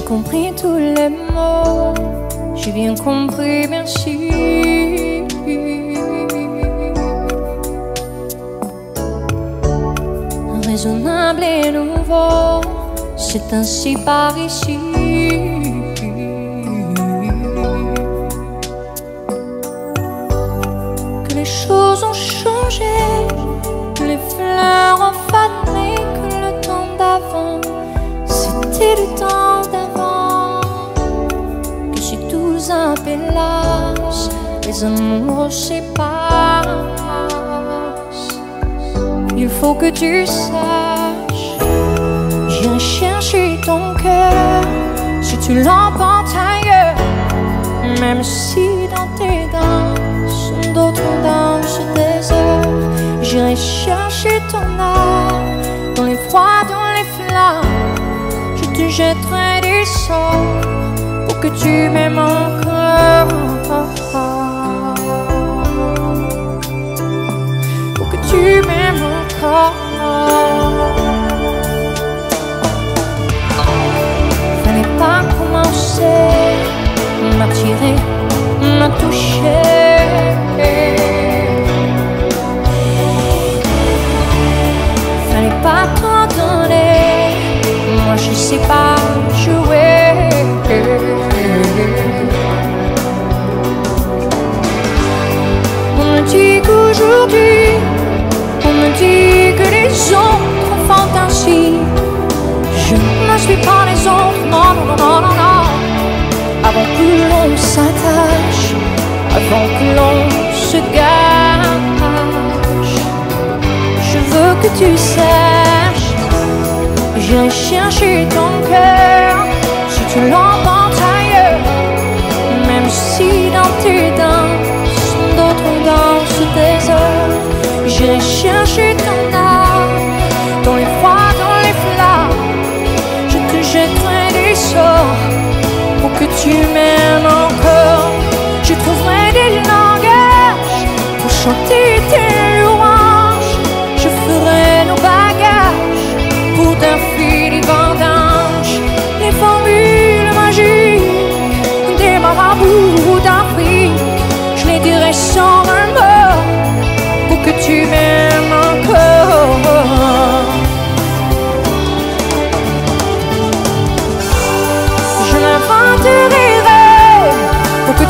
compris tous les mots, j'ai bien compris, merci. Raisonnable et nouveau, c'est ainsi par ici. C'est tous un les amours. Il faut que tu saches, viens chercher ton cœur si tu l'emportes ailleurs, même si dans tes danses d'autres dansent des heures. J'irai chercher ton âme dans les froids, dans les flammes. Je te jetterai des sorts que tu m'aimes encore. Pour que tu m'aimes encore. Fallait pas commencer, m'attirer, me toucher. Fallait pas t'en moi je sais pas Je suis pas les autres, non, non, non, non, non. Avant que l'on s'attache, avant que l'on se gâche, je veux que tu saches, j'irai chercher ton cœur si tu l'emportes ailleurs, même si dans tes danses, d'autres dansent des heures. J'irai chercher ton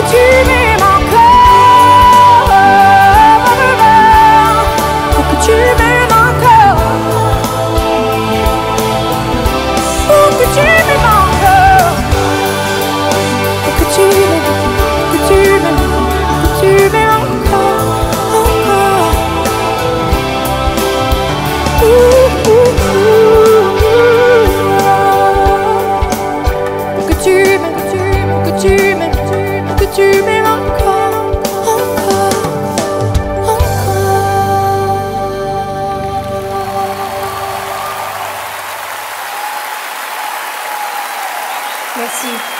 Pour que Merci.